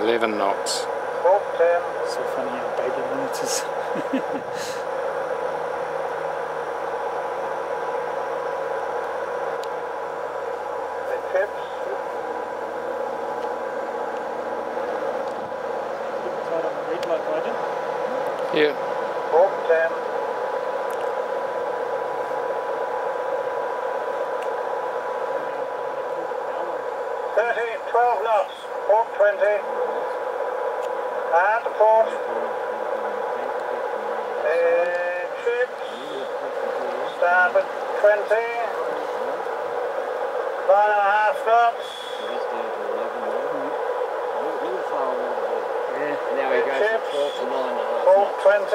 11 knots. Port 10. So funny how baby monitors. The chips. Keep it tight on the read like I did. Yeah. Port 10. Thirty, twelve knots, port twenty, and for uh, chips, stop at 20, one and a half knots. Yeah, now he goes chips, 20.